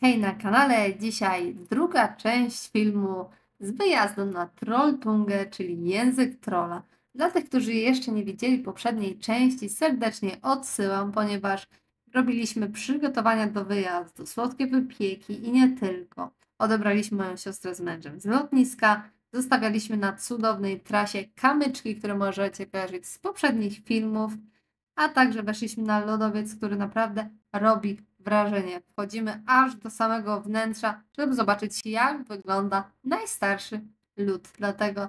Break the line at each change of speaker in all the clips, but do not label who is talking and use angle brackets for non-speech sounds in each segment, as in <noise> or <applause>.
Hej na kanale, dzisiaj druga część filmu z wyjazdu na Trolltungę, czyli język trolla. Dla tych, którzy jeszcze nie widzieli poprzedniej części, serdecznie odsyłam, ponieważ robiliśmy przygotowania do wyjazdu, słodkie wypieki i nie tylko. Odebraliśmy moją siostrę z mężem z lotniska, zostawialiśmy na cudownej trasie kamyczki, które możecie kojarzyć z poprzednich filmów, a także weszliśmy na lodowiec, który naprawdę robi wrażenie. Wchodzimy aż do samego wnętrza, żeby zobaczyć, jak wygląda najstarszy lód. Dlatego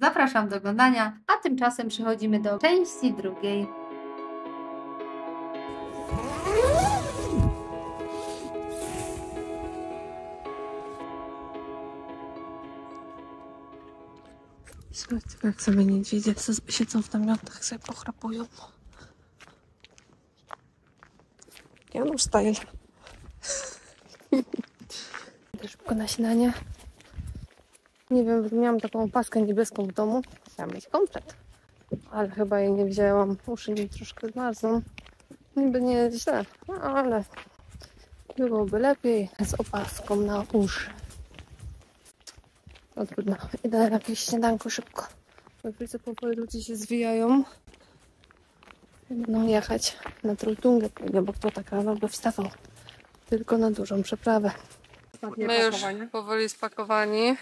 zapraszam do oglądania, a tymczasem przechodzimy do części drugiej.
Słuchajcie, jak sobie niedźwiedzie sobie siedzą w namiotach, sobie pochrapują. Janus style. Idę szybko na śniadanie. Nie wiem, miałam taką opaskę niebieską w domu. Chciałam mieć komplet. Ale chyba jej nie wzięłam. Uszy mi troszkę zmarzną. Niby nie jest źle, no ale byłoby lepiej z opaską na uszy. No trudno. Idę na jakieś śniadanko szybko. Widzę, powoli ludzie się zwijają. Będą jechać na pewnie, bo kto tak rano by wstawał. Tylko na dużą przeprawę. My już powoli spakowani.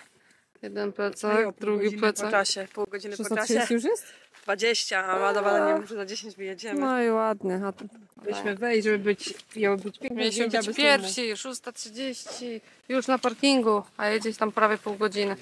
Jeden plecak, drugi
Po
plecak.
czasie, pół godziny po czasie.
16 <laughs> już jest?
20, a Mada nie może za 10 wyjedziemy.
No i ładnie. A to...
Mieliśmy wejść, żeby być, miało być piękne
Mieliśmy
zdjęcia
być
bez
pierwsi, 6.30, już na parkingu, a jedzie tam prawie pół godziny.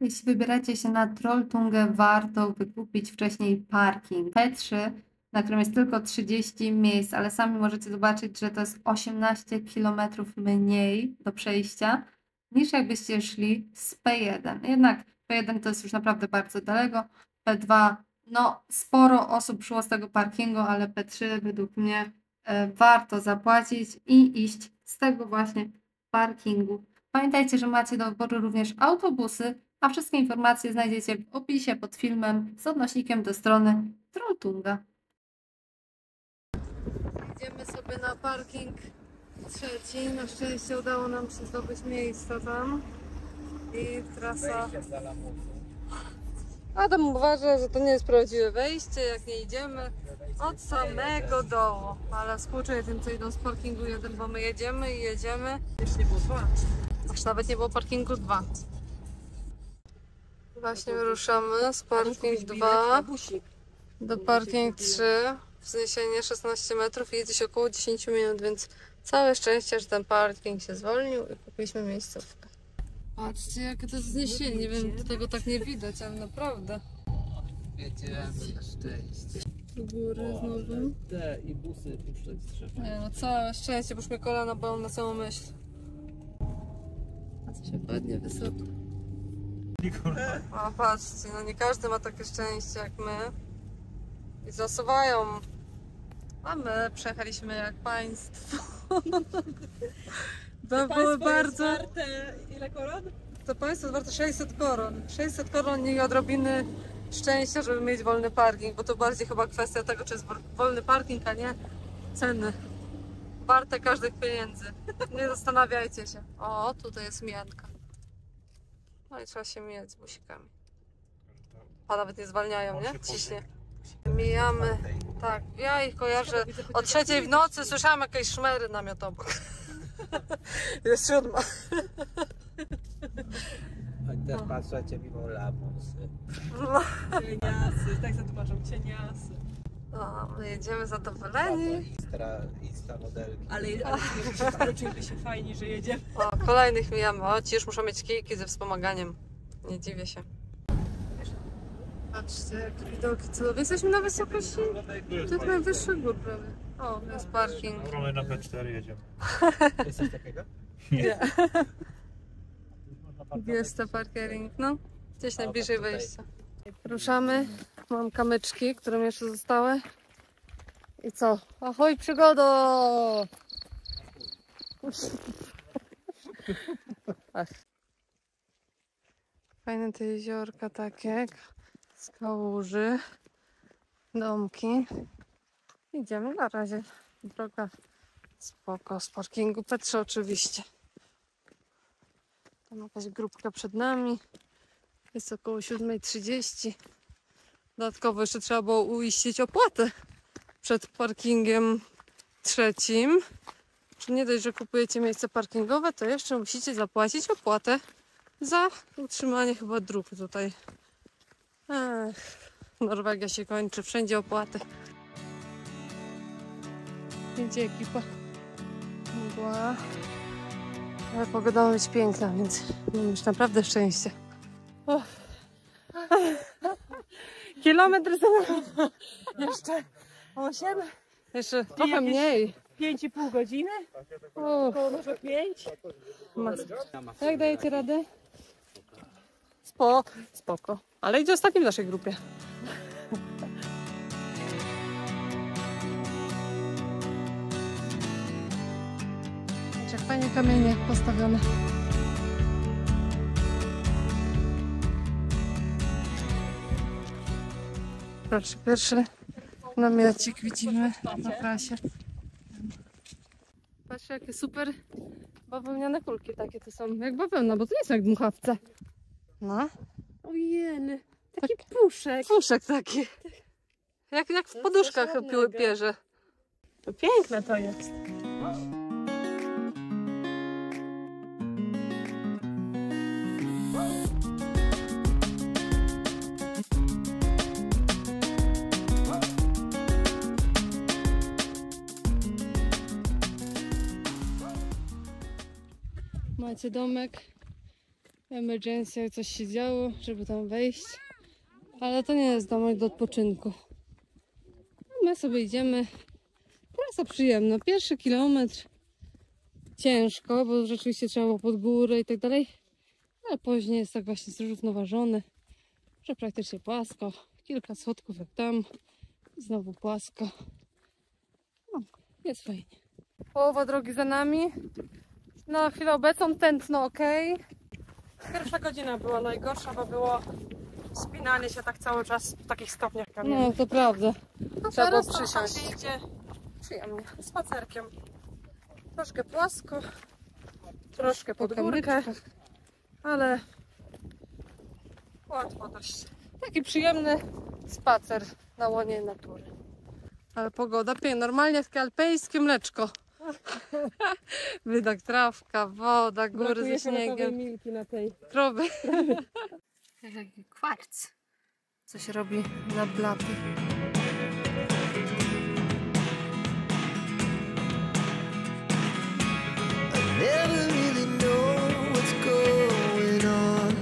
Jeśli wybieracie się na Trolltungę, warto wykupić wcześniej parking P3, na którym jest tylko 30 miejsc, ale sami możecie zobaczyć, że to jest 18 km mniej do przejścia niż jakbyście szli z P1. Jednak P1 to jest już naprawdę bardzo daleko, P2 no sporo osób szło z tego parkingu, ale P3 według mnie e, warto zapłacić i iść z tego właśnie parkingu. Pamiętajcie, że macie do wyboru również autobusy, a wszystkie informacje znajdziecie w opisie pod filmem z odnośnikiem do strony Trolltunga.
Idziemy sobie na parking trzeci. Na szczęście udało nam się zdobyć miejsca tam. I trasa. Adam uważa, że to nie jest prawdziwe wejście, jak nie idziemy od samego dołu. Ale współczuję tym, co idą z parkingu jeden, bo my jedziemy i jedziemy.
Jeszcze nie było dwa.
Aż nawet nie było parkingu 2. Właśnie wyruszamy z parking 2
Busik.
do parking 3. Wzniesienie 16 metrów i jedzie się około 10 minut, więc całe szczęście, że ten parking się zwolnił i kupiliśmy miejscówkę. Patrzcie, jakie to jest wzniesienie. Nie wiem, tego tak nie widać, ale naprawdę.
Jedziemy na szczęście.
Do góry znowu.
Te i busy puszczać z drzewa.
Nie no, całe szczęście, bo już mnie kolana bolą na samą myśl. A co się ładnie wysoko. A patrzcie, no nie każdy ma takie szczęście jak my. I zasuwają. A my przejechaliśmy jak państwo. <laughs> To było bardzo...
Warte ile koron?
To państwo warte 600 koron. 600 koron i odrobiny szczęścia, żeby mieć wolny parking, bo to bardziej chyba kwestia tego, czy jest wolny parking, a nie ceny. Warte każdych pieniędzy. Nie zastanawiajcie się. O, tutaj jest mijanka. No i trzeba się mijać z busikami. A nawet nie zwalniają, nie? Ciśnie. Mijamy. Tak, ja ich kojarzę. O trzeciej w nocy słyszałam jakieś szmery namiot obok. Jest siódma.
A teraz patrzycie mimo lamusy.
Cieniasy, tak zatłumaczą, cieniasy.
No, my jedziemy zadowoleni.
Instra, insta modelki.
Ale, ale, czujemy się fajnie, że jedziemy.
O, kolejnych mijamy. O, ci już muszą mieć kijki ze wspomaganiem. Nie dziwię się. Patrzcie, jakie widoki cudowe. Jesteśmy na wysokości tych najwyższych gór prawie. O, jest parking.
Mamy na P4 jedziemy. <laughs>
Jest coś takiego?
Nie. Jest to parkering, no. Gdzieś najbliżej
tutaj.
wejścia. Ruszamy. Mam kamyczki, które mi jeszcze zostały. I co? Ahoj, przygodo! Ach. Fajne te jeziorka takie, z kałuży, domki. Idziemy na razie. Droga Spoko, z parkingu Petrze oczywiście. Tam jakaś grupka przed nami. Jest około 7.30. Dodatkowo jeszcze trzeba było uiścić opłatę przed parkingiem trzecim. Czyli nie dość, że kupujecie miejsce parkingowe, to jeszcze musicie zapłacić opłatę za utrzymanie chyba dróg tutaj. Ech, Norwegia się kończy, wszędzie opłaty. Jedzie ekipa. Mgła. Ale pogoda ma być piękna, więc mam już naprawdę szczęście.
Kilometr za Jeszcze 8,
Jeszcze trochę mniej.
5,5 godziny,
Uff,
koło może 5.
masakra. Jak dajecie radę? Spo, spoko. Ale idzie ostatni w naszej grupie. Jak fajnie kamienie postawione. Proszę, pierwszy namiocik widzimy na trasie. Patrzcie, jakie super bawełniane kulki takie to są. Jak bawełna, bo to nie jest jak dmuchawce. No.
Ojeny, taki puszek.
Puszek taki. Jak, jak w poduszkach pierze.
To piękne to jest.
Macie domek. Emergency, jak coś się działo, żeby tam wejść. Ale to nie jest domek do odpoczynku. A My sobie idziemy. Trasa przyjemna. Pierwszy kilometr ciężko, bo rzeczywiście trzeba było pod górę i tak dalej. Ale później jest tak właśnie zrównoważony, że praktycznie płasko. Kilka schodków jak tam. Znowu płasko. No, jest fajnie. Połowa drogi za nami. Na chwilę obecną tętno ok.
Pierwsza godzina była najgorsza, bo było spinanie się tak cały czas w takich stopniach
No,
kamiennych.
to prawda.
No,
trzeba było
teraz to
przysiąść.
się idzie
Przyjemnie.
spacerkiem. Troszkę płasko, troszkę pod
Po
górkę, ale łatwo dość.
Taki przyjemny spacer na łonie natury. Ale pogoda piękna. Normalnie takie alpejskie mleczko. <laughs> Wydak trawka, woda, góry
Brakuje
ze śniegiem,
milki na tej.
Jaki <laughs> kwarc. Co się robi na blaty.
Never really know what's going on.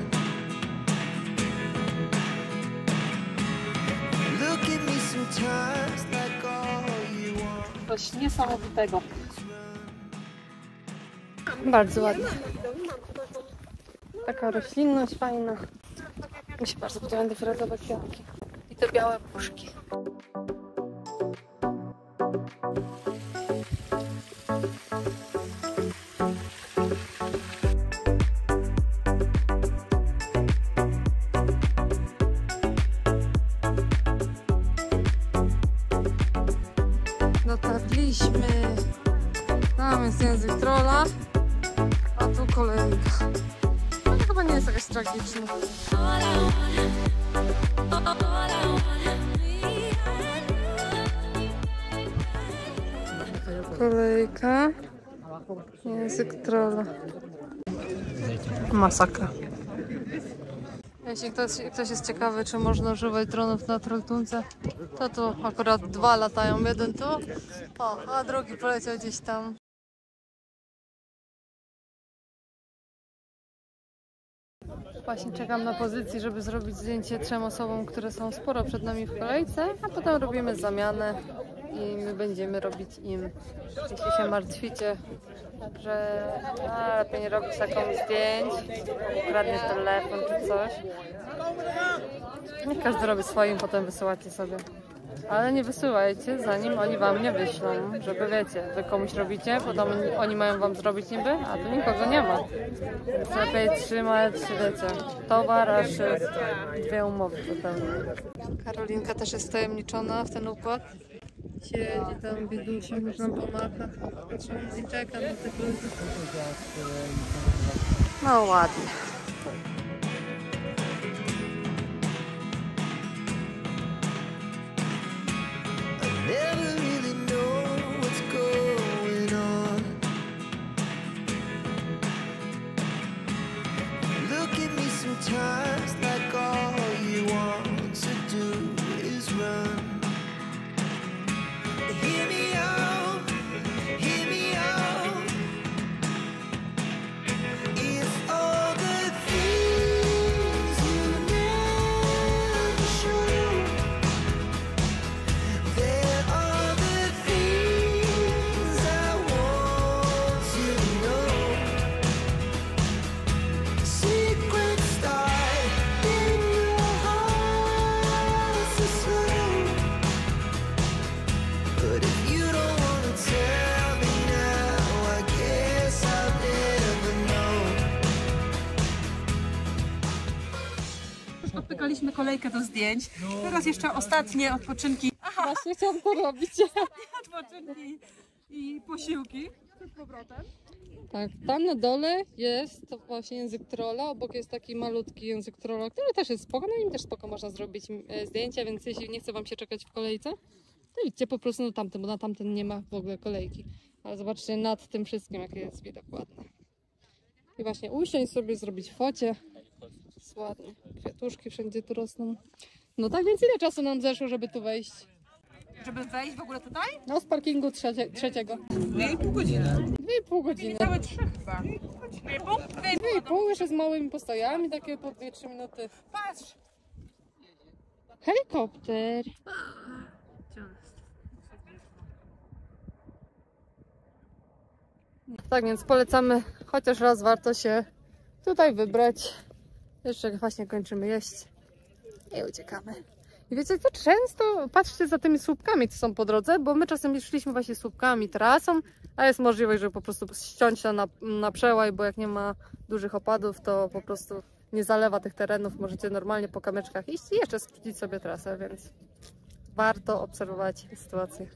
Look at me sometimes like all you want.
Coś niesamowitego. Bardzo ładnie. Taka roślinność fajna. Mi się bardzo podobają te fioletowe kwiatki. I te białe puszki. Tragiczna. Kolejka. Język trola. Masakra. Jeśli ktoś, ktoś jest ciekawy, czy można używać dronów na Trolltunce, to tu akurat dwa latają. Jeden tu, o, a drugi poleciał gdzieś tam. Właśnie czekam na pozycji, żeby zrobić zdjęcie trzem osobom, które są sporo przed nami w kolejce, a potem robimy zamianę i my będziemy robić im. Jeśli się martwicie, że a, lepiej nie robić taką zdjęć, ukradnie telefon czy coś. Niech każdy robi swoim, potem wysyłacie sobie. Ale nie wysyłajcie, zanim oni wam nie wyślą, żeby wiecie, wy komuś robicie, potem oni mają wam zrobić niby, a tu nikogo nie ma. Więc lepiej trzymać, wiecie, towar, aż dwie umowy potem. Karolinka też jest tajemniczona w ten układ.
siedzi tam bidusie, już nam pomacha. I czeka na tych ludzi. No ładnie.
Kolejkę do zdjęć. Teraz jeszcze ostatnie odpoczynki. Aha. Właśnie chciałam to robić. odpoczynki i posiłki. Z powrotem.
Tak, tam na dole jest to właśnie język trolla, obok jest taki malutki język trolla, który też jest spoko, na nim też spoko można zrobić e, zdjęcia, więc jeśli nie chce Wam się czekać w kolejce, to idźcie po prostu na tamten, bo na tamten nie ma w ogóle kolejki. Ale zobaczcie nad tym wszystkim, jaki jest widok ładny. I właśnie usiąść sobie, zrobić focie. Jest ładnie. Kwiatuszki wszędzie tu rosną. No tak więc ile czasu nam zeszło, żeby tu wejść?
Żeby wejść w ogóle tutaj?
No z parkingu trzecie, trzeciego.
Dwie i pół godziny.
Dwie i pół godziny.
Niecałe trzy chyba. Dwie i pół? Dwie i
Dwie i pół jeszcze z małymi postojami, takie po 2-3 minuty.
Patrz!
Helikopter. Tak więc polecamy, chociaż raz warto się tutaj wybrać. Jeszcze właśnie kończymy jeść i uciekamy. I wiecie co, często patrzcie za tymi słupkami, co są po drodze, bo my czasem szliśmy właśnie słupkami, trasą, a jest możliwość, żeby po prostu ściąć się na, na przełaj, bo jak nie ma dużych opadów, to po prostu nie zalewa tych terenów, możecie normalnie po kamyczkach iść i jeszcze skrócić sobie trasę, więc warto obserwować sytuację.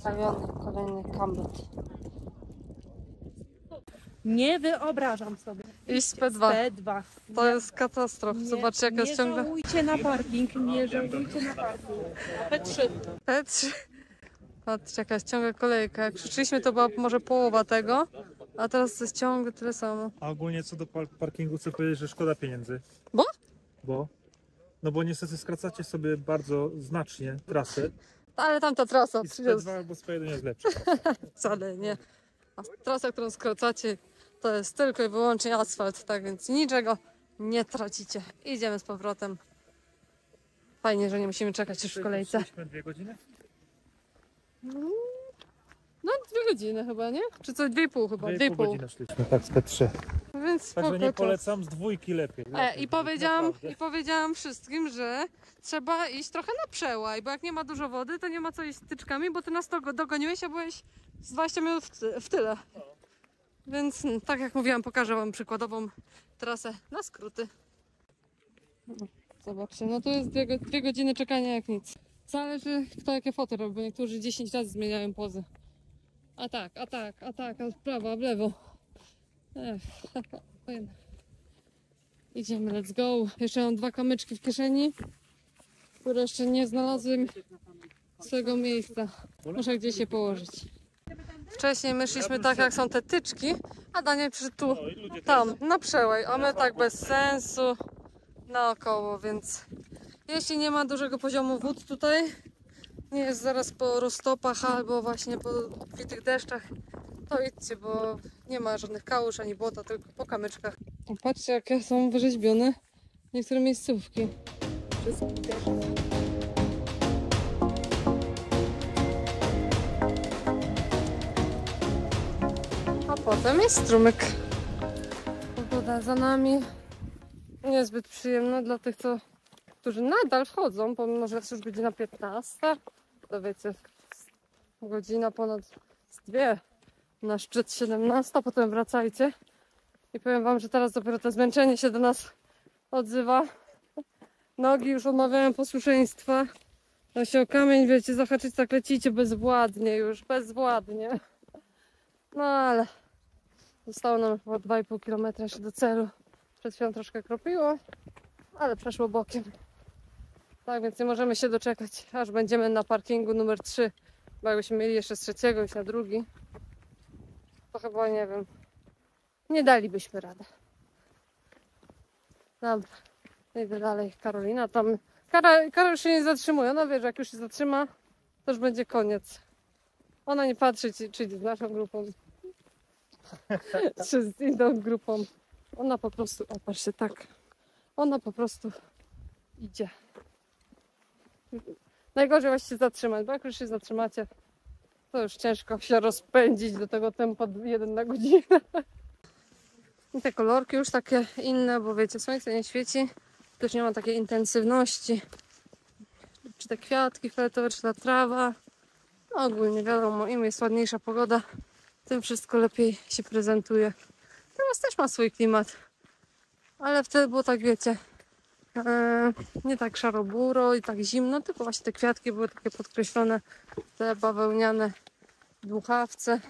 Stawiony kolejny kamyk.
Nie wyobrażam sobie.
I z P2.
P2.
To jest katastrofa.
Nie-
Zobaczcie, jaka jest
Nie
ciągle.
żałujcie na parking, nie żałujcie na parking. P3.
P3. Patrzcie, jaka jest ciągle kolejka. Jak przyszliśmy, to była może połowa tego, a teraz to jest ciągle tyle samo.
A ogólnie co do par- parkingu chcę powiedzieć, że szkoda pieniędzy.
Bo?
Bo? No bo niestety skracacie sobie bardzo znacznie trasę
Ale tamta trasa
i z
przyjazd
P2 albo z P1 jest lepsza. <laughs>
wcale nie. A trasa, którą skracacie, to jest tylko i wyłącznie asfalt, tak więc niczego nie tracicie. Idziemy z powrotem. Fajnie, że nie musimy czekać już w kolejce.
Dwie godziny?
No, dwie godziny chyba, nie? Czy co, dwie i pół chyba?
Dwie
Dwie
i pół
pół.
godziny szliśmy, tak z P3.
Więc
Także nie polecam, z dwójki lepiej.
E,
lepiej
i, powiedziałam,
naprawdę.
I powiedziałam wszystkim, że trzeba iść trochę na przełaj, bo jak nie ma dużo wody, to nie ma co iść tyczkami, bo ty nas to dogoniłeś, a byłeś z 20 minut w, ty- w tyle. Więc mm, tak jak mówiłam, pokażę wam przykładową trasę na skróty. Zobaczcie, no to jest dwie, dwie godziny czekania jak nic. Zależy kto jakie foty robi, bo niektórzy 10 razy zmieniają pozy. A tak, a tak, a tak, a w prawo, a w lewo. Ech. <laughs> Idziemy, let's go. Jeszcze mam dwa kamyczki w kieszeni, które jeszcze nie znalazłem swojego miejsca. Muszę gdzieś je położyć. Wcześniej my szliśmy tak, jak są te tyczki, a Daniel przyszedł tu, tam, na przełaj, a my tak bez sensu naokoło, więc jeśli nie ma dużego poziomu wód tutaj, nie jest zaraz po roztopach albo właśnie po obfitych deszczach, to idźcie, bo nie ma żadnych kałuż ani błota, tylko po kamyczkach. O, Patrzcie, jakie są wyrzeźbione niektóre miejscówki. Wszystko potem jest strumyk. Pogoda za nami niezbyt przyjemna dla tych, co, którzy nadal wchodzą, pomimo, że już godzina 15. To wiecie, godzina ponad dwie na szczyt 17, potem wracajcie. I powiem wam, że teraz dopiero to zmęczenie się do nas odzywa. Nogi już odmawiają posłuszeństwa. No się o kamień, wiecie, zahaczyć tak lecicie bezwładnie już, bezwładnie. No ale zostało nam chyba 2,5 km jeszcze do celu. Przed chwilą troszkę kropiło, ale przeszło bokiem. Tak więc nie możemy się doczekać, aż będziemy na parkingu numer 3. Bo jakbyśmy mieli jeszcze z trzeciego iść na drugi, to chyba nie wiem, nie dalibyśmy rady. Dobra, idę dalej. Karolina tam. Kara, już się nie zatrzymuje. Ona wie, że jak już się zatrzyma, to już będzie koniec. Ona nie patrzy, czy z naszą grupą, <laughs> czy z inną grupą. Ona po prostu, o patrzcie, tak. Ona po prostu idzie. Najgorzej właśnie się zatrzymać, bo jak już się zatrzymacie, to już ciężko się rozpędzić do tego tempa 1 na godzinę. <laughs> I te kolorki już takie inne, bo wiecie, słońce nie świeci, też nie ma takiej intensywności. Czy te kwiatki fioletowe, czy ta trawa. Ogólnie wiadomo, im jest ładniejsza pogoda, tym wszystko lepiej się prezentuje. Teraz też ma swój klimat, ale wtedy było tak, wiecie, e, nie tak szaro-buro i tak zimno, tylko właśnie te kwiatki były takie podkreślone, te bawełniane dmuchawce.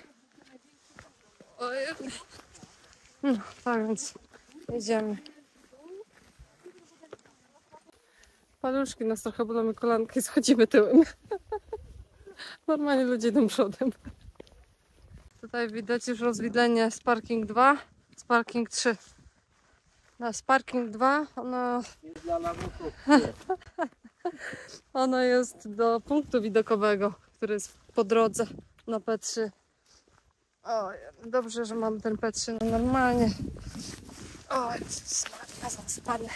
No, tak więc jedziemy. Paluszki nas trochę bolą kolankę i <laughs> schodzimy tyłem. Normalnie ludzie idą przodem. Tutaj widać już rozwidlenie z parking 2, z parking 3. Na parking 2 ono,
Dla lamusów. <laughs>
ono jest do punktu widokowego, który jest po drodze na P3. O, dobrze, że mam ten P3 no normalnie. O, zaraz spadnę.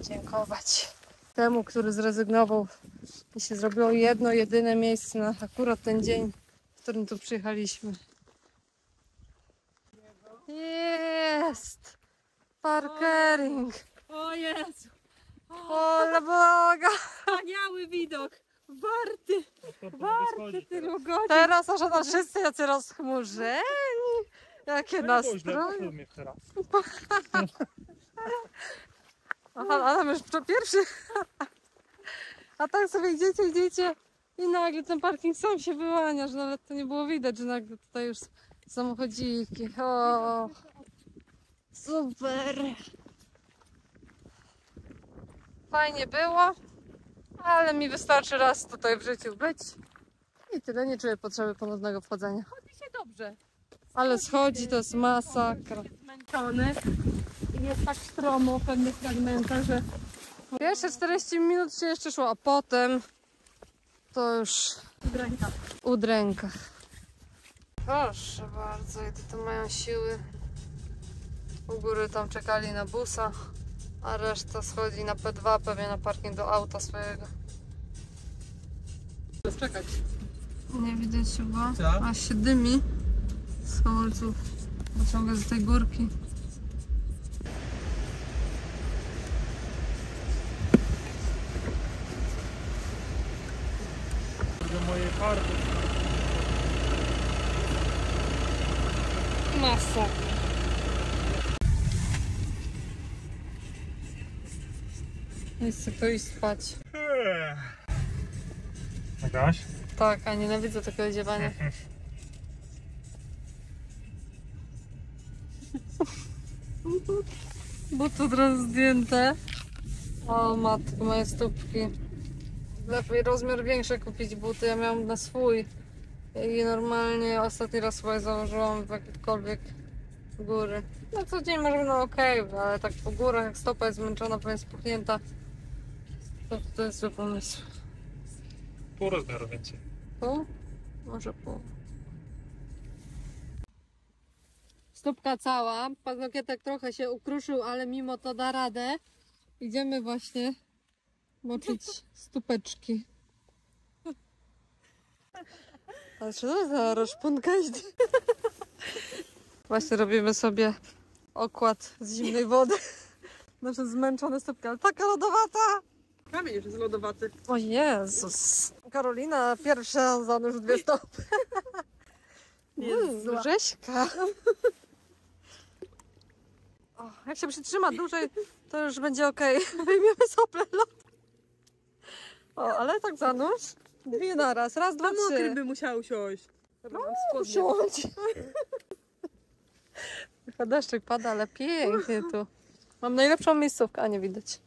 Dziękować temu, który zrezygnował i się zrobiło jedno, jedyne miejsce na akurat ten dzień, w którym tu przyjechaliśmy. Jest! Parkering!
O Jezu,
Ola Boga!
wspaniały widok. Warty, warty tylu godzin.
Teraz aż na wszyscy jacy rozchmurzeni. Jakie
No
nastroje. <laughs> Aha, Adam już pierwszy. A tak sobie idziecie, idziecie i nagle ten parking sam się wyłania, że nawet to nie było widać, że nagle tutaj już samochodziki. O, super. Fajnie było, ale mi wystarczy raz tutaj w życiu być. I tyle, nie czuję potrzeby ponownego wchodzenia.
Chodzi się dobrze.
Ale schodzi to jest masakra.
Zmęczony i jest tak stromo w pewnych fragmentach, że
Pierwsze 40 minut się jeszcze szło, a potem to już
dręka.
udręka. Proszę bardzo, jakie to mają siły. U góry tam czekali na busa, a reszta schodzi na P2, pewnie na parking do auta swojego.
Czekać.
Nie widać chyba,
Co?
a się dymi z hamulców. Bo ciągle z tej górki.
Do mojej farby.
Masa. Nie chcę to iść spać.
Nagaś?
Tak, a nienawidzę takiego ziewania. <laughs> Buty od razu zdjęte. O matko, moje stópki. Lepiej rozmiar większy kupić buty. Ja miałam na swój. I normalnie ostatni raz chyba je założyłam w jakiekolwiek góry. Na co dzień może no okej, ale tak po górach, jak stopa jest zmęczona, pewnie spuchnięta, to to jest zły pomysł.
Pół rozmiaru więcej.
Pół? Może pół. Stópka cała, paznokietek trochę się ukruszył, ale mimo to da radę. Idziemy właśnie moczyć <laughs> stópeczki. A co za rozpunka? <laughs> Właśnie robimy sobie okład z zimnej wody. Nasze zmęczone stópki, ale taka lodowata!
Kamień już jest lodowaty.
O Jezus. Karolina pierwsza zanurz dwie stopy.
Jest <laughs>
Mm, Rzeźka. O, jak się przytrzyma dłużej, to już będzie ok. <laughs> Wyjmiemy sople lot. O, ale tak zanurz. Dwie na raz. Raz, dwa,
Na mokrym
trzy.
by musiał usiąść. Dobra, mam spodnie.
Usiądź. <laughs> Deszczyk pada, ale pięknie tu. Mam najlepszą miejscówkę, a nie widać.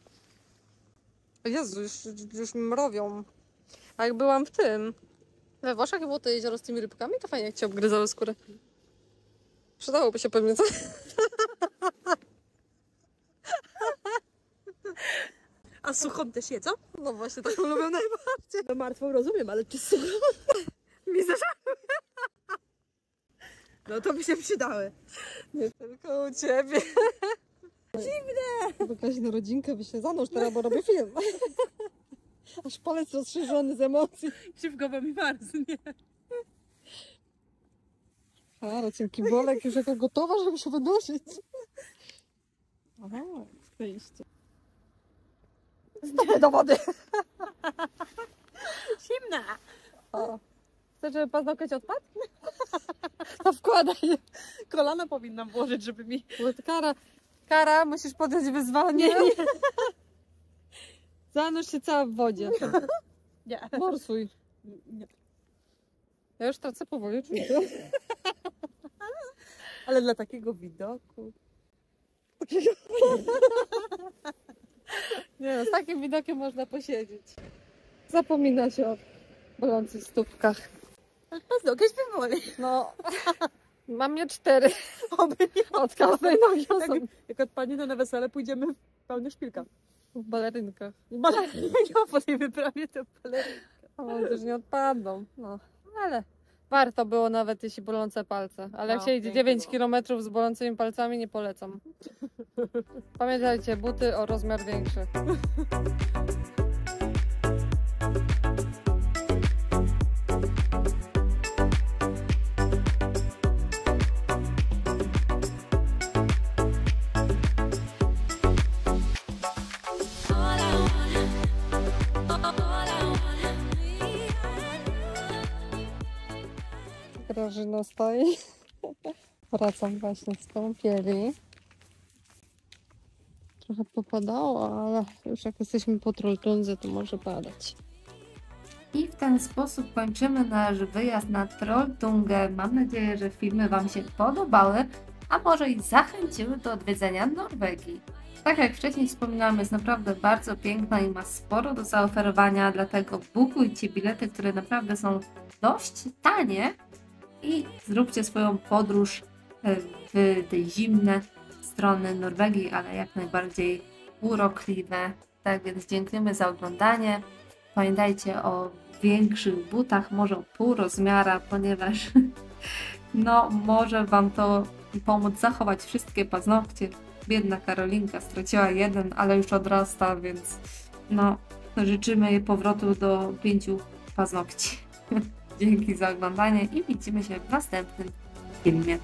Jezu, już, już mrowią. A jak byłam w tym, we Włoszech było to jezioro z tymi rybkami, to fajnie jak ci obgryzały skórę. Przydałoby się pewnie, co? <laughs>
A suchą też jedzą?
No właśnie, taką lubię najbardziej.
No martwą rozumiem, ale czy suchą? <laughs> Mi zażarły. No to by się przydały.
Nie tylko u ciebie. Zimne! Jakaś na rodzinkę by się zanurz teraz, bo robię film. <laughs> Aż palec rozszerzony z emocji.
Szybko, bo mi marznie.
A, rocinki bolek już jako gotowa, żeby się wynosić. Aha, wyjście. Stopy do wody. <laughs>
Zimna.
O. Chcesz, żeby paznokieć odpadł? <laughs> To wkładaj.
Kolana powinnam włożyć, żeby mi...
Kara, Kara, musisz podjąć wyzwanie. Nie, nie. <laughs> Zanurz się cała w wodzie.
Nie.
Morsuj.
nie.
Ja już tracę powoli czucie.
Ale dla takiego widoku.
Nie no, z takim widokiem można posiedzieć. Zapomina się o bolących stópkach.
Paznokieć wywoli.
No, <laughs> mam je cztery.
Oby nie. <laughs>
Od każdej nogi
Jak,
osobno.
jak odpadnie na wesele, pójdziemy w pełnych szpilkach.
W balerynkach.
Balerynka po tej wyprawie to balerynka.
A one też nie odpadną. No, ale warto było nawet jeśli bolące palce. Ale jak
No,
się idzie
pięknie
9
było.
km z bolącymi palcami, nie polecam. Pamiętajcie, buty o rozmiar większy. Grażyna stoi. <laughs> Wracam właśnie z kąpieli. Trochę popadało, ale już jak jesteśmy po Trolltundze, to może padać. I w ten sposób kończymy nasz wyjazd na Trolltungę. Mam nadzieję, że filmy Wam się podobały, a może i zachęciły do odwiedzenia Norwegii. Tak jak wcześniej wspominałam, jest naprawdę bardzo piękna i ma sporo do zaoferowania, dlatego bukujcie bilety, które naprawdę są dość tanie i zróbcie swoją podróż e, w te zimne strony Norwegii, ale jak najbardziej urokliwe. Tak więc dziękujemy za oglądanie. Pamiętajcie o większych butach, może pół rozmiara, ponieważ <laughs> no może Wam to pomóc zachować wszystkie paznokcie. Biedna Karolinka straciła jeden, ale już odrasta, więc no życzymy jej powrotu do pięciu paznokci. <laughs> Dzięki za oglądanie i widzimy się w następnym filmie.